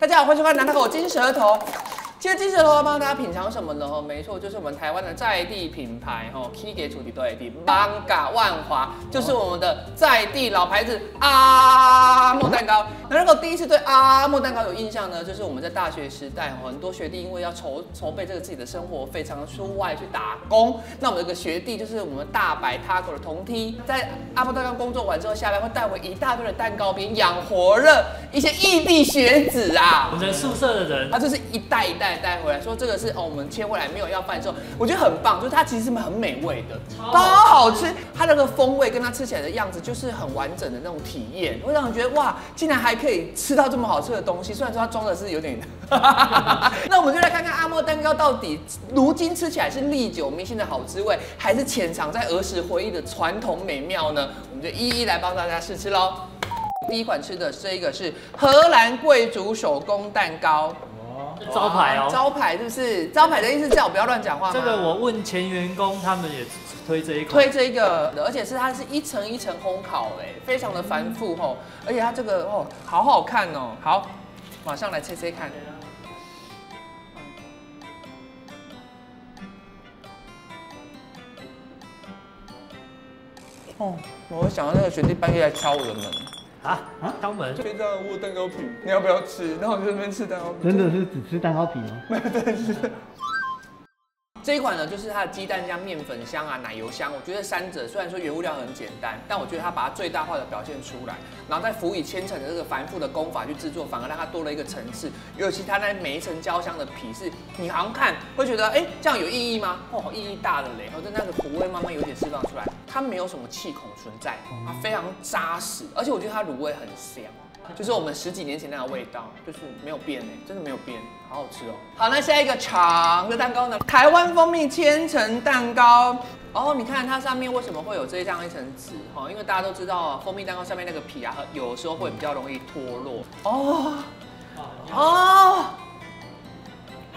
大家好，欢迎收看《南大狗金舌头》。今天金舌头要帮大家品尝什么呢？哦，没错，就是我们台湾的在地品牌哦，K 给主题对地 b a n g a 万华，就是我们的在地老牌子阿莫蛋糕。那如果第一次对阿莫蛋糕有印象呢，就是我们在大学时代，很多学弟因为要筹筹备这个自己的生活费，常常出外去打工。那我们有个学弟就是我们大白 Taco 的同梯，在阿莫蛋糕工作完之后下班会带回一大堆的蛋糕饼，养活了一些异地学子啊。我们宿舍的人，他就是一代一袋带回来，说这个是哦，我们切回来没有要贩售，我觉得很棒，就是它其实是很美味的，超好吃，它那个风味跟它吃起来的样子就是很完整的那种体验，会让人觉得哇，竟然还可以吃到这么好吃的东西，虽然说它装的是有点，那我们就来看看阿莫蛋糕到底如今吃起来是历久弥新的好滋味，还是潜藏在儿时回忆的传统美妙呢？我们就一一来帮大家试吃喽。第一款吃的这一个是荷兰贵族手工蛋糕。招牌哦，招牌是不是？招牌的意思叫我不要乱讲话吗？这个我问前员工，他们也推这一款，推这一个，而且是它是一层一层烘烤，哎，非常的繁复吼，而且它这个哦，好好看哦，好，马上来切切看。哦，我会想到那个学弟半夜来敲我的门。啊啊！敲门，学长，我有蛋糕皮，你要不要吃？然后我就那边吃蛋糕皮。真的是只吃蛋糕皮吗？没有，真的是。这一款呢，就是它的鸡蛋加面粉香啊，奶油香。我觉得三者虽然说原物料很简单，但我觉得它把它最大化的表现出来，然后再辅以千层的这个繁复的功法去制作，反而让它多了一个层次。尤其它那每一层焦香的皮是，你好像看会觉得，哎，这样有意义吗？哦，意义大了嘞！然后就那个苦味慢慢有点释放出来，它没有什么气孔存在，它非常扎实，而且我觉得它卤味很香。就是我们十几年前那个味道，就是没有变哎，真的没有变，好好吃哦。好，那下一个长的蛋糕呢？台湾蜂蜜千层蛋糕。哦，你看它上面为什么会有这样一层纸？哈，因为大家都知道，蜂蜜蛋糕上面那个皮啊，有时候会比较容易脱落。哦，哦。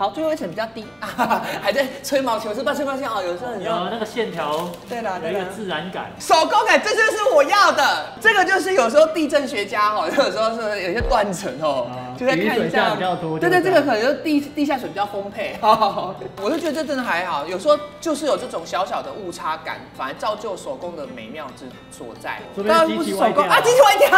好，最后一层比较低，啊 还在吹毛求疵，不吹毛线哦，有时候有那个线条，对了，有一个自然感，手工感，这就是我要的。这个就是有时候地震学家哦，有时候是有些断层哦，就在看一下，对对，这个可能就地地下水比较丰沛。我就觉得这真的还好，有时候就是有这种小小的误差感，反而造就手工的美妙之所在。当然不是手工啊，机器歪掉。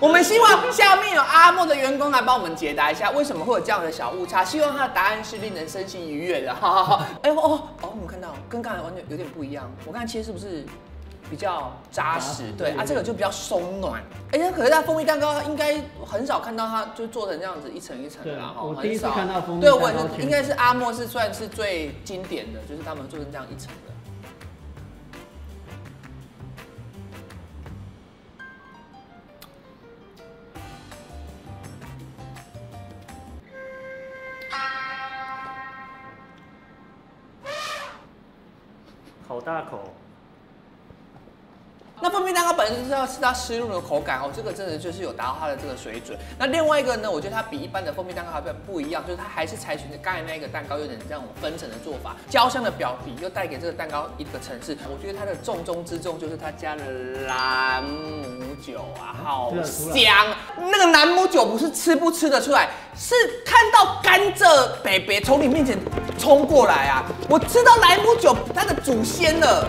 我们希望下面有阿莫的员工来帮我们解答一下，为什么会有这样的小误。希望他的答案是令人身心愉悦的。哈哈哈，哎哦哦，我们看到跟刚才完全有点不一样。我看切是不是比较扎实？对啊，这个就比较松软。哎呀，可是它蜂蜜蛋糕应该很少看到它就做成这样子一层一层的啦。我第一次看到蜂蜜对，我是应该是阿莫是算是最经典的，就是他们做成这样一层的。好大口。那蜂蜜蛋糕本身就是要吃到湿润的口感哦，这个真的就是有达到它的这个水准。那另外一个呢，我觉得它比一般的蜂蜜蛋糕还不一样，就是它还是采取刚才那个蛋糕有点这种分层的做法，焦香的表皮又带给这个蛋糕一个层次。我觉得它的重中之重就是它加了蓝姆酒啊，好香！那个蓝姆酒不是吃不吃得出来，是看到甘蔗北北从你面前冲过来啊！我知道莱姆酒它的祖先了。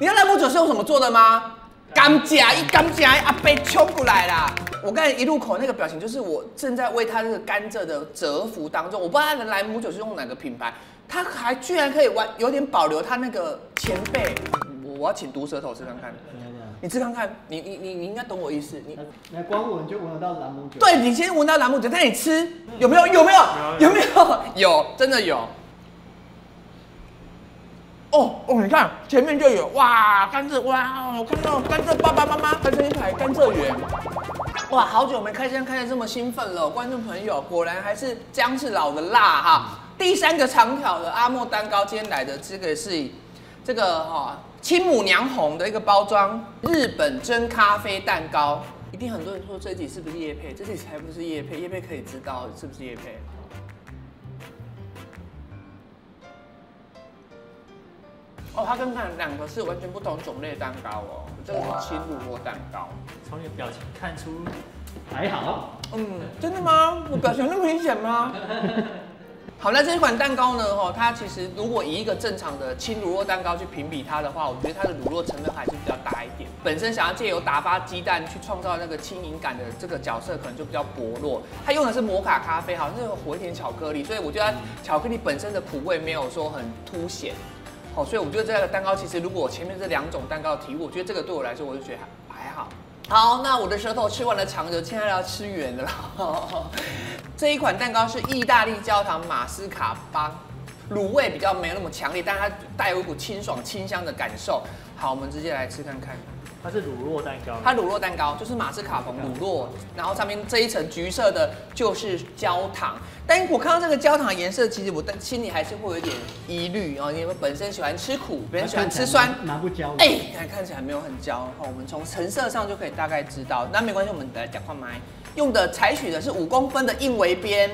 你知道莱姆酒是用什么做的吗？甘蔗一甘蔗阿贝冲过来啦！我刚才一入口那个表情，就是我正在为他这个甘蔗的折服当中。我不知道他的莱姆酒是用哪个品牌，他还居然可以玩有点保留他那个前辈。我要请毒舌头吃看看，你吃看看，你你你你应该懂我意思。你来光闻就闻得到朗姆酒。对，你先闻到朗姆酒，但你吃有没有？有没有？有没有？有，真的有。哦哦，你看前面就有哇，甘蔗哇，我看到甘蔗爸爸妈妈开成一排甘蔗园，哇，好久没开箱开的这么兴奋了，观众朋友，果然还是姜是老的辣哈。第三个长条的阿莫蛋糕，今天来的这个是这个哈青母娘红的一个包装，日本真咖啡蛋糕，一定很多人说这集是不是叶配？这集才不是叶配，叶配可以知道是不是叶配。哦，它跟看两个是完全不同种类蛋糕哦，这个是轻乳酪蛋糕。从你的表情看出还好，嗯，真的吗？我表情那么明显吗？好，那这一款蛋糕呢？哈，它其实如果以一个正常的轻乳酪蛋糕去评比它的话，我觉得它的乳酪成分还是比较大一点。本身想要借由打发鸡蛋去创造那个轻盈感的这个角色，可能就比较薄弱。它用的是摩卡咖啡，好像是火一点巧克力，所以我觉得巧克力本身的苦味没有说很凸显。好，所以我觉得这个蛋糕其实如果前面这两种蛋糕的题目，我觉得这个对我来说，我就觉得还还好。好，那我的舌头吃完了长的，现在要吃圆的了。这一款蛋糕是意大利焦糖马斯卡邦，卤味比较没有那么强烈，但是它带有一股清爽清香的感受。好，我们直接来吃看看。它是乳酪蛋糕，它乳酪蛋糕就是马斯卡彭乳酪，然后上面这一层橘色的就是焦糖。但我看到这个焦糖颜色，其实我的心里还是会有一点疑虑哦。因为本身喜欢吃苦，别人喜欢吃酸，蛮不焦。哎，看看起来没有很焦。好，我们从成色上就可以大概知道。那没关系，我们来讲话麦，用的采取的是五公分的硬围边。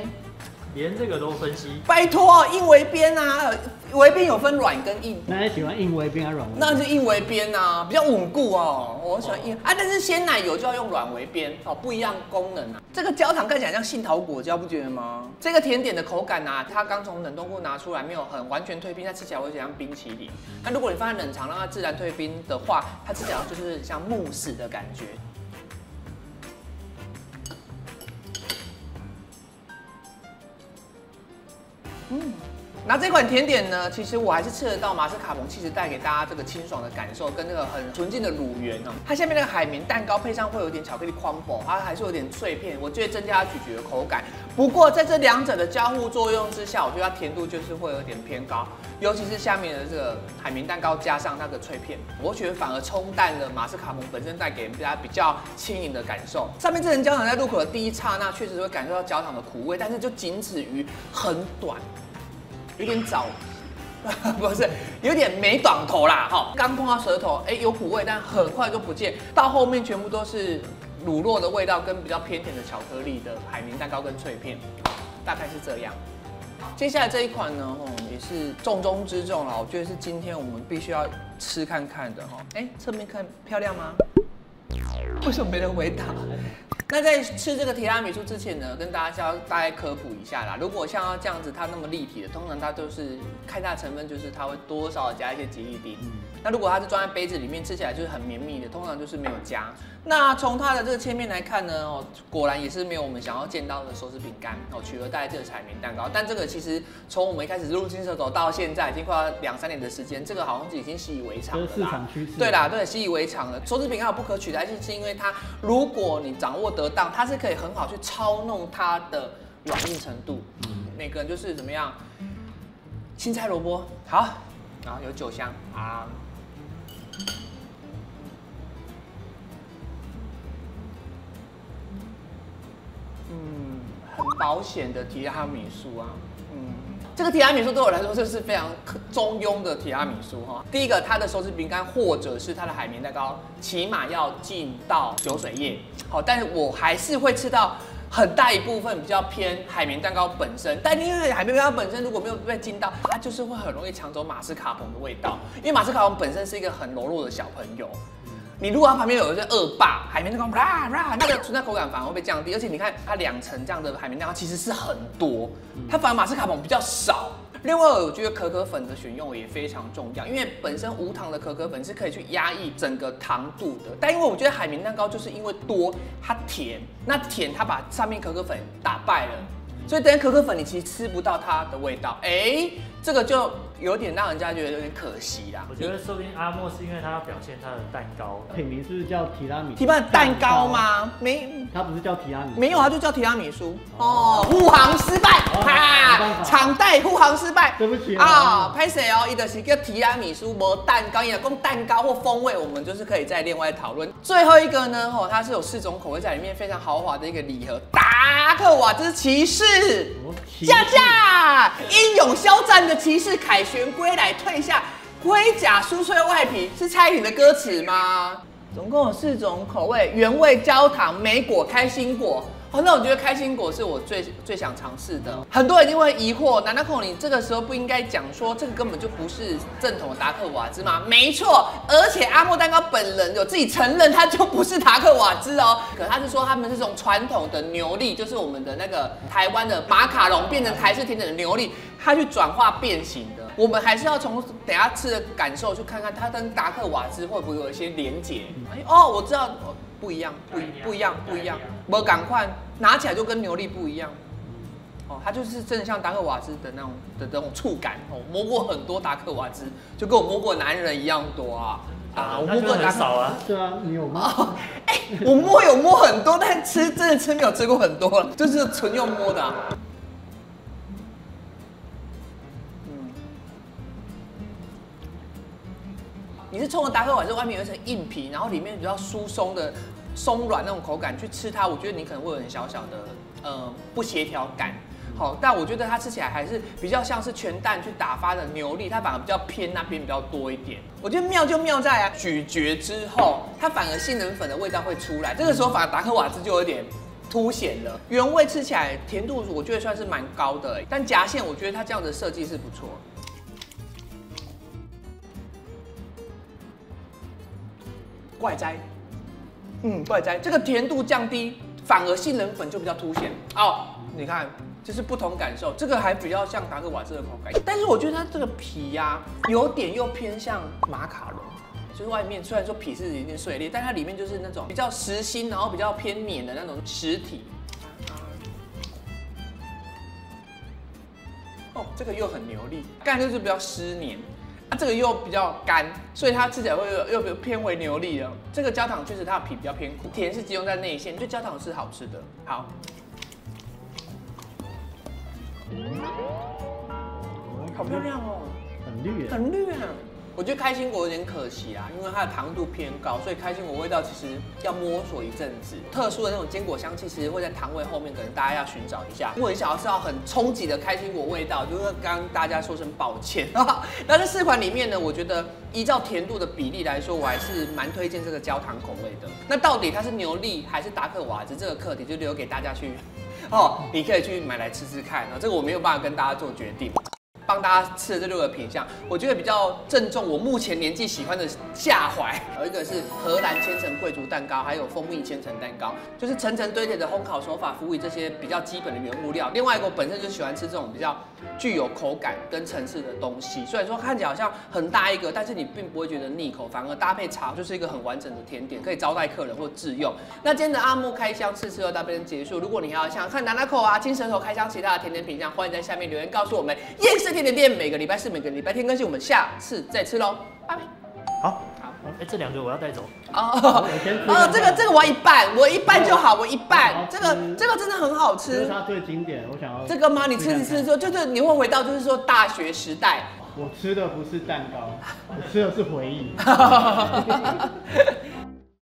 连这个都分析，拜托硬围边啊，围边有分软跟硬。那你喜欢硬围边还是软？那是硬围边啊，比较稳固哦。我喜欢硬啊，但是鲜奶油就要用软围边哦，不一样功能啊。这个焦糖看起来像杏桃果胶，不觉得吗？这个甜点的口感啊，它刚从冷冻库拿出来，没有很完全退冰，它吃起来会像冰淇淋。那如果你放在冷藏让它自然退冰的话，它吃起来就是像慕斯的感觉。嗯，那这款甜点呢，其实我还是吃得到马斯卡彭，其实带给大家这个清爽的感受，跟那个很纯净的乳源哦。它下面那个海绵蛋糕配上会有点巧克力 crumble，它还是有点脆片，我觉得增加它咀嚼的口感。不过在这两者的交互作用之下，我觉得它甜度就是会有点偏高，尤其是下面的这个海绵蛋糕加上那个脆片，我觉得反而冲淡了马斯卡彭本身带给人家比较轻盈的感受。上面这层焦糖在入口的第一刹那，确实会感受到焦糖的苦味，但是就仅止于很短。有点早，不是有点没短头啦，哈，刚碰到舌头，哎，有苦味，但很快就不见，到后面全部都是乳酪的味道跟比较偏甜的巧克力的海绵蛋糕跟脆片，大概是这样。接下来这一款呢，哦，也是重中之重了，我觉得是今天我们必须要吃看看的，哈，哎，侧面看漂亮吗？为什么没人回答？那在吃这个提拉米苏之前呢，跟大家要大概科普一下啦。如果像这样子，它那么立体的，通常它都是看它成分，就是它会多少加一些吉利丁。那如果它是装在杯子里面，吃起来就是很绵密的，通常就是没有加。那从它的这个切面来看呢，哦，果然也是没有我们想要见到的手指饼干哦，取而代之的海绵蛋糕。但这个其实从我们一开始入金蛇走到现在，已经快要两三年的时间，这个好像是已经习以为常了市场趋势。对啦，对，习以为常了。手指饼干有不可取代性，是因为它，如果你掌握得当，它是可以很好去操弄它的软硬程度。嗯，每个人就是怎么样，青菜萝卜好，然后有酒香啊。嗯，很保险的提拉米苏啊，嗯，这个提拉米苏对我来说就是非常中庸的提拉米苏哈。第一个，它的手指饼干或者是它的海绵蛋糕，起码要浸到酒水液，好，但是我还是会吃到很大一部分比较偏海绵蛋糕本身，但因为海绵蛋糕本身如果没有被浸到，它就是会很容易抢走马斯卡彭的味道，因为马斯卡彭本身是一个很柔弱的小朋友。你如果它旁边有一些恶霸海绵蛋糕，那个存在口感反而会被降低，而且你看它两层这样的海绵蛋糕其实是很多，它反而马斯卡彭比较少。另外，我觉得可可粉的选用也非常重要，因为本身无糖的可可粉是可以去压抑整个糖度的。但因为我觉得海绵蛋糕就是因为多它甜，那甜它把上面可可粉打败了。所以等下可可粉你其实吃不到它的味道，哎，这个就有点让人家觉得有点可惜啦。我觉得说不定阿莫是因为他要表现他的蛋糕，品名是不是叫提拉米？提拉蛋糕吗？没，它不是叫提拉米，没有，它就叫提拉米苏。哦，护航失败，哈，场代护航失败，对不起啊，拍谁哦？一的是叫提拉米苏，没蛋糕，也供蛋糕或风味，我们就是可以再另外讨论。最后一个呢，哦，它是有四种口味在里面，非常豪华的一个礼盒。达克瓦，这是骑士。驾驾！英勇骁战的骑士凯旋归来，褪下盔甲酥脆外皮，是蔡依林的歌词吗？总共有四种口味：原味焦糖、莓果、开心果、哦，那我觉得开心果是我最最想尝试的。很多人一定会疑惑，难道孔你这个时候不应该讲说这个根本就不是正统的达克瓦兹吗？没错，而且阿莫蛋糕本人有自己承认，它就不是达克瓦兹哦。可他是说他们是从传统的牛粒，就是我们的那个台湾的马卡龙，变成台式甜点的牛粒，它去转化变形的。我们还是要从等下吃的感受去看看它跟达克瓦兹会不会有一些连结。哎哦，我知道。哦不一样，不一不一样，不一样。我赶快拿起来就跟牛力不一样。哦，它就是真的像达克瓦兹的那种的那种触感哦，摸过很多达克瓦兹，就跟我摸过男人一样多啊。啊，我摸过很少啊。对啊，你有吗？哎，我摸有摸很多，但吃真的吃没有吃过很多了，就是纯用摸的。嗯，是冲着达克瓦兹外面有一层硬皮，然后里面比较疏松的松软那种口感去吃它，我觉得你可能会有很小小的呃不协调感。好，但我觉得它吃起来还是比较像是全蛋去打发的牛粒，它反而比较偏那边比较多一点。我觉得妙就妙在啊，咀嚼之后，它反而杏仁粉的味道会出来，这个时候反而达克瓦兹就有点凸显了。原味吃起来甜度我觉得算是蛮高的，但夹馅我觉得它这样的设计是不错。怪哉，嗯，怪哉，这个甜度降低，反而杏仁粉就比较凸显哦。你看。就是不同感受，这个还比较像达克瓦兹的口感，但是我觉得它这个皮呀，有点又偏向马卡龙，就是外面虽然说皮是有点碎裂，但它里面就是那种比较实心，然后比较偏绵的那种实体。哦，这个又很牛力，干就是比较湿黏，啊，这个又比较干，所以它吃起来会又又偏为牛力了。这个焦糖确实它的皮比较偏苦，甜是集中在内馅，就焦糖是好吃的。好。好漂亮哦，很绿，很绿啊！我觉得开心果有点可惜啊，因为它的糖度偏高，所以开心果味道其实要摸索一阵子。特殊的那种坚果香气，其实会在糖味后面，可能大家要寻找一下。如果你想要吃到很冲击的开心果味道，就是跟大家说声抱歉。那这四款里面呢，我觉得依照甜度的比例来说，我还是蛮推荐这个焦糖口味的。那到底它是牛粒还是达克瓦兹，这个课题就留给大家去 哦，你可以去买来吃吃看。那这个我没有办法跟大家做决定。帮大家吃的这六个品相，我觉得比较正中我目前年纪喜欢的下怀。有一个是荷兰千层贵族蛋糕，还有蜂蜜千层蛋糕，就是层层堆叠的烘烤手法，辅以这些比较基本的原物料。另外一个我本身就喜欢吃这种比较具有口感跟层次的东西，虽然说看起来好像很大一个，但是你并不会觉得腻口，反而搭配茶就是一个很完整的甜点，可以招待客人或自用。那今天的阿木开箱试吃到这边结束。如果你还要想看拿拿口啊、金舌头开箱其他的甜点品相，欢迎在下面留言告诉我们。夜市甜点店每个礼拜四、每个礼拜天更新，我们下次再吃喽，拜拜。好，哎，这两个我要带走。哦，哦，这个这个我一半，我一半就好，我一半。这个这个真的很好吃。这是它最经典，我想要。这个吗？你吃吃说，就是你会回到就是说大学时代。我吃的不是蛋糕，我吃的是回忆。